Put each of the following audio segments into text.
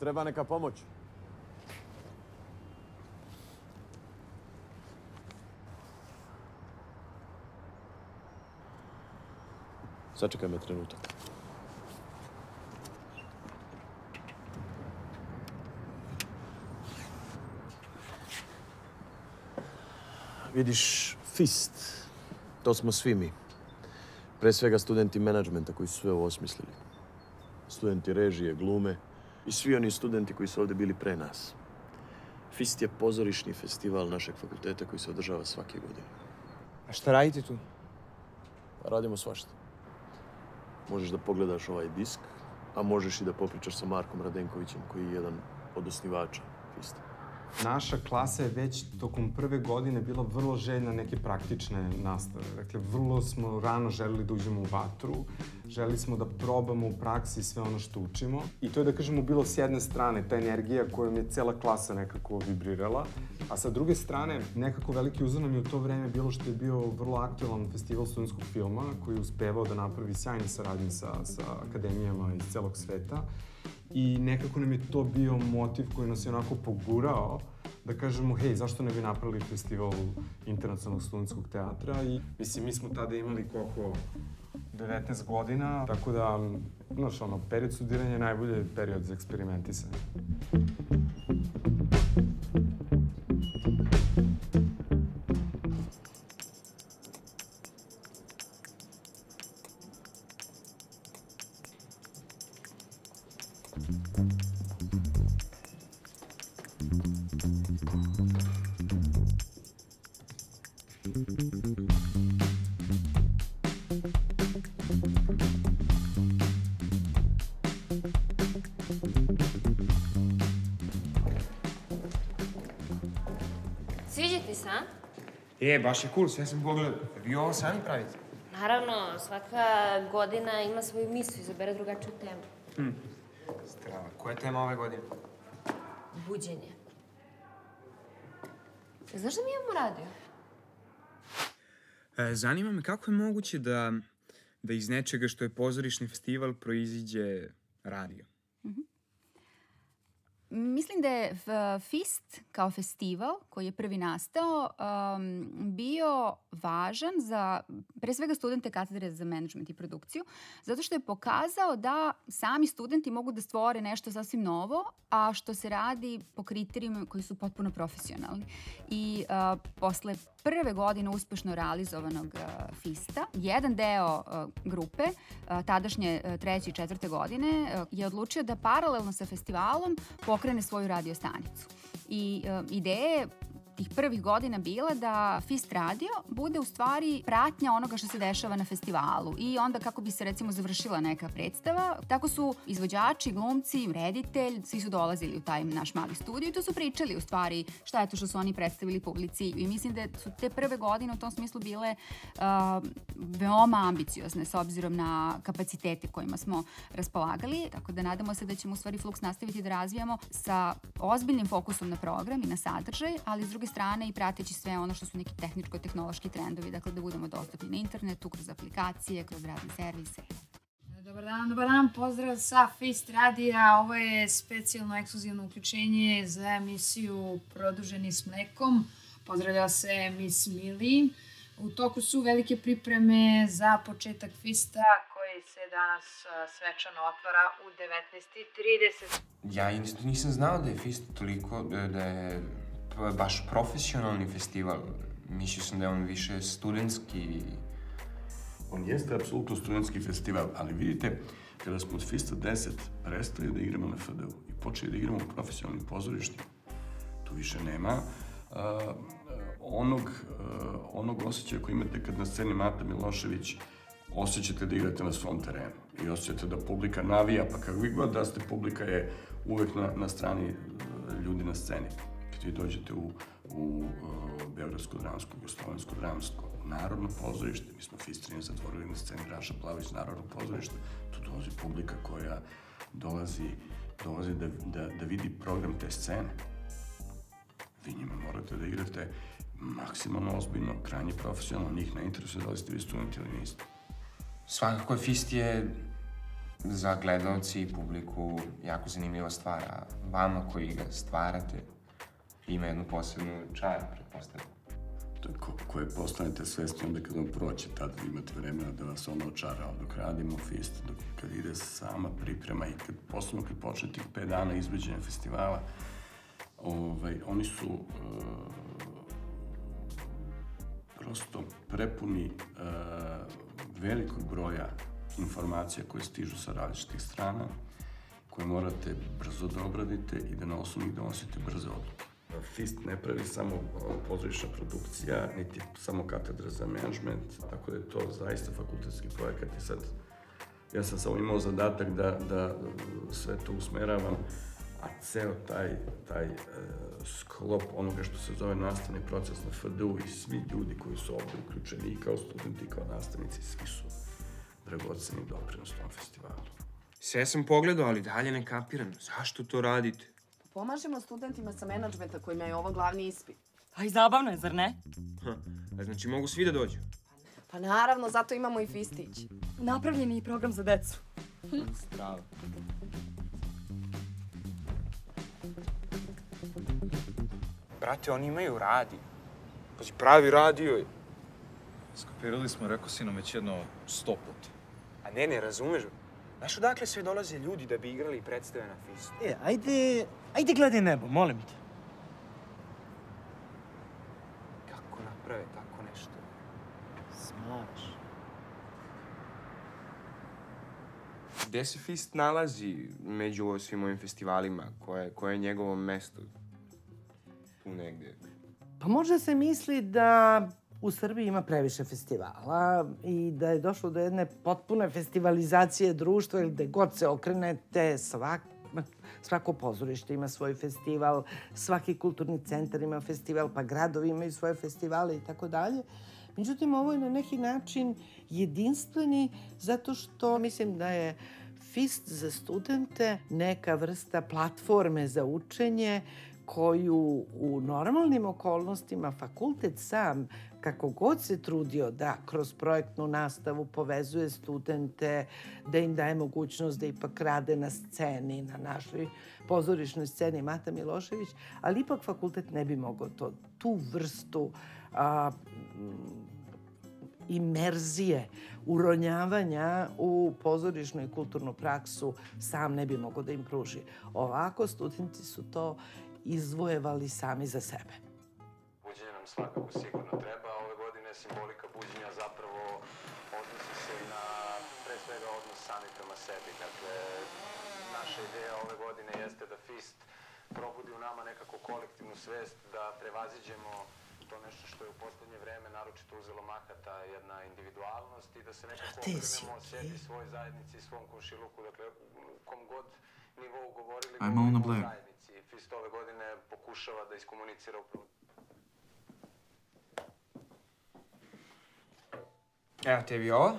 treba neka pomoć? Sačekaj me trenutak. Vidiš, FIST, to smo svi mi. Pre svega studenti menadžmenta koji su sve ovo osmislili. Studenti režije, glume i svi oni studenti koji su ovde bili pre nas. FIST je pozorišni festival našeg fakulteta koji se održava svake godine. A šta radite tu? Radimo svašta. Možeš da pogledaš ovaj disk, a možeš i da popričaš sa Markom Radenkovićem koji je jedan od osnivača FIST-a. Naša klasa je već tokom prve godine bila vrlo željna neke praktične nastave. Dakle, vrlo smo rano želeli da uđemo u vatru, želeli smo da probamo u praksi sve ono što učimo. I to je, da kažemo, bilo s jedne strane ta energija kojom je cela klasa nekako vibrirala, a sa druge strane, nekako veliki uzor nam je u to vreme bilo što je bio vrlo aktualan festival studentskog filma, koji je uspevao da napravi sjajne saradnje sa, sa akademijama iz celog sveta i nekako nam je to bio motiv koji nas je onako pogurao da kažemo, hej, zašto ne bi napravili festival internacionalnog studentskog teatra i mislim, mi smo tada imali koliko 19 godina, tako da, znaš, ono, period studiranja je najbolji period za eksperimentisanje. Sviđa ti se, a? E, baš je cool, sve sam pogledao. Vi ovo sami pravite? Naravno, svaka godina ima svoju misu, izabere drugačiju temu. Strava. Koja je tema ove godine? Buđenje. Znaš da mi imamo radio? E, zanima me kako je moguće da, da iz nečega što je pozorišni festival proiziđe radio? Mislim da je FIST kao festival koji je prvi nastao um, bio važan za pre svega studente katedre za management i produkciju zato što je pokazao da sami studenti mogu da stvore nešto sasvim novo a što se radi po kriterijima koji su potpuno profesionalni. I uh, posle prve godine uspešno realizovanog uh, FISTA, jedan deo uh, grupe, uh, tadašnje uh, treće i četvrte godine, uh, je odlučio da paralelno sa festivalom pokrene svoju radio stanicu. I uh, ideja je tih prvih godina bila da Fist Radio bude u stvari pratnja onoga što se dešava na festivalu. I onda kako bi se recimo završila neka predstava, tako su izvođači, glumci, reditelj, svi su dolazili u taj naš mali studio i tu su pričali u stvari šta je to što su oni predstavili publici. I mislim da su te prve godine u tom smislu bile uh, veoma ambiciozne s obzirom na kapacitete kojima smo raspolagali, tako da nadamo se da ćemo u stvari Flux nastaviti da razvijamo sa ozbiljnim fokusom na program i na sadržaj, ali s druge strane i prateći sve ono što su neki tehničko-tehnološki trendovi, dakle da budemo dostupni na internetu, kroz aplikacije, kroz razne servise. Dobar dan, dobar dan, pozdrav sa Fist Radija. Ovo je specijalno ekskluzivno uključenje za emisiju Produženi s mlekom. Pozdravlja se Miss Mili. U toku su velike pripreme za početak Fista koji se danas svečano otvara u 19.30. Ja nisam znao da je Fist toliko, da, je baš profesionalni festival. Mislio sam da je on više studentski. On jeste apsolutno studentski festival, ali vidite, kada smo od Fista 10 prestali da igramo na FDU i počeli da igramo u profesionalnim pozorištima, tu više nema uh, onog, uh, onog osjećaja koji imate kad na sceni Mata Milošević osjećate da igrate na svom terenu i osjećate da publika navija, pa kako vi god da ste, publika je uvek na, na strani ljudi na sceni. Kad vi dođete u, u uh, Beogradsko dramsko, Jugoslovensko dramsko, Narodno pozorište, mi smo Fistrinje zatvorili na sceni Raša Plavić, Narodno pozorište, tu dolazi publika koja dolazi, dolazi da, da, da vidi program te scene. Vi njima morate da igrate maksimalno ozbiljno, krajnje profesionalno, njih ne interesuje da li ste vi studenti ili niste. Svakako je Fist je za gledalci i publiku jako zanimljiva stvar, a vama koji ga stvarate ima jednu posebnu čar, pretpostavljam. To je ko, koje postanete svesni onda kad vam proće, tad imate vremena da vas ono očara, ali dok radimo fist, dok kad ide sama priprema i kad, posebno kad počne tih 5 dana izveđenja festivala, ovaj, oni su uh, prosto prepuni uh, velikog broja informacija koje stižu sa različitih strana, koje morate brzo da obradite i da na osnovu njih donosite brze odluke. FIST ne pravi samo pozorišna produkcija, niti samo katedra za management, tako da je to zaista fakultetski projekat i sad ja sam samo imao zadatak da, da sve to usmeravam, a ceo taj, taj uh, sklop onoga što se zove nastavni proces na FDU i svi ljudi koji su ovde uključeni i kao studenti i kao nastavnici, svi su dragoceni doprinos tom festivalu. Sve sam pogledao, ali dalje ne kapiram. Zašto to radite? Pomažemo studentima sa menadžmenta kojima je ovo glavni ispit. A i zabavno je, zar ne? Ha, a znači mogu svi da dođu? Pa naravno, zato imamo i fistić. Napravljen je i program za decu. Strava. Brate, oni imaju radio. Pazi, pravi radio je. Skopirali smo, rekao si nam već jedno sto puta. A ne, ne razumeš. Znaš odakle sve dolaze ljudi da bi igrali predstave na fistu? E, ajde, ajde gledaj nebo, molim te. Kako naprave tako nešto? Smaš. Gde se Fist nalazi među svim ovim festivalima? Koje, koje je njegovo mesto? Tu negde. Pa možda se misli da u Srbiji ima previše festivala i da je došlo do jedne potpune festivalizacije društva ili gde god se okrenete, svak, svako pozorište ima svoj festival, svaki kulturni centar ima festival, pa gradovi imaju svoje festivale i tako dalje. Međutim, ovo je na neki način jedinstveni zato što mislim da je FIST za studente neka vrsta platforme za učenje koju u normalnim okolnostima fakultet sam kako god se trudio da kroz projektnu nastavu povezuje studente, da im daje mogućnost da ipak rade na sceni, na našoj pozorišnoj sceni Mata Milošević, ali ipak fakultet ne bi mogao to, tu vrstu a, imerzije, uronjavanja u pozorišnu i kulturnu praksu sam ne bi mogao da im pruži. Ovako, studenti su to izvojevali sami za sebe. Buđenje nam svakako sigurno treba. Ove godine simbolika buđenja zapravo odnosi se na, pre svega, odnos sami prema sebi. Dakle, naša ideja ove godine jeste da FIST probudi u nama nekako kolektivnu svest, da prevaziđemo to nešto što je u poslednje vreme naročito uzelo maha ta jedna individualnost i da se nekako okrenemo sebi, svoj zajednici i svom komšiluku, dakle u kom god nivou govorili Ajmo on zajednici. Pokušava da iskomunicira upravo Evo tebi ovo.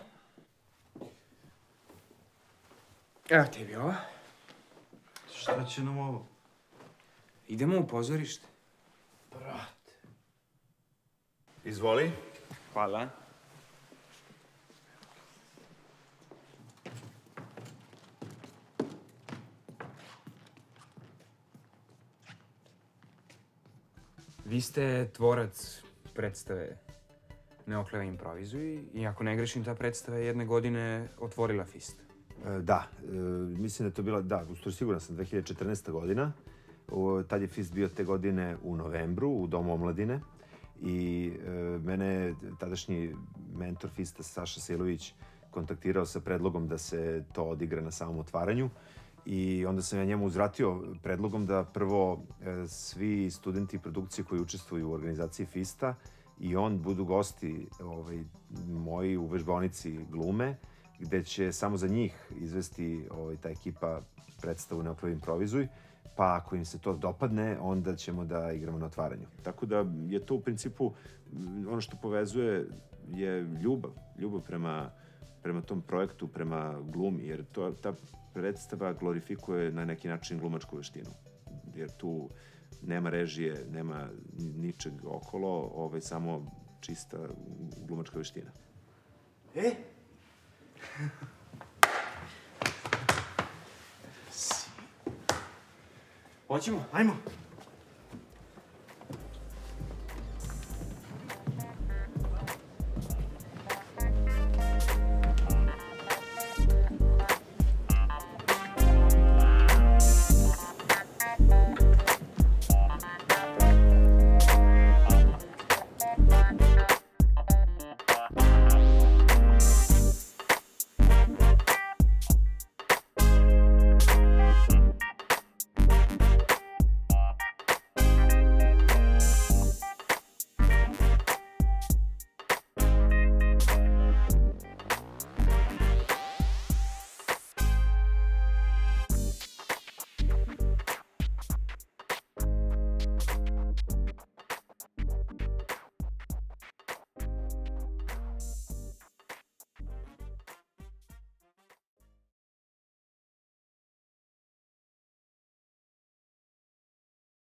Evo tebi ovo. Šta će nam ovo? Idemo u pozorište. Brate. Izvoli. Hvala. Vi ste tvorac predstave Neokleva improvizuj i ako ne grešim, ta predstava je jedne godine otvorila Fist. E, Da, e, mislim da je to bila, da, u stvari siguran sam, 2014. godina. O, tad je FIST bio te godine u novembru u Domu omladine i e, mene je tadašnji mentor FISTA Saša Silović kontaktirao sa predlogom da se to odigra na samom otvaranju i onda sam ja njemu uzvratio predlogom da prvo e, svi studenti produkcije koji učestvuju u organizaciji FISTA i on budu gosti ovaj, moji u vežbaonici glume, gde će samo za njih izvesti ovaj, ta ekipa predstavu Neoklov improvizuj, pa ako im se to dopadne, onda ćemo da igramo na otvaranju. Tako da je to u principu ono što povezuje je ljubav, ljubav prema, prema tom projektu, prema glumi, jer to, ta predstava glorifikuje na neki način glumačku veštinu. Jer tu nema režije, nema ničeg okolo, ovaj, samo čista glumačka veština. E? Hoćemo? Ajmo!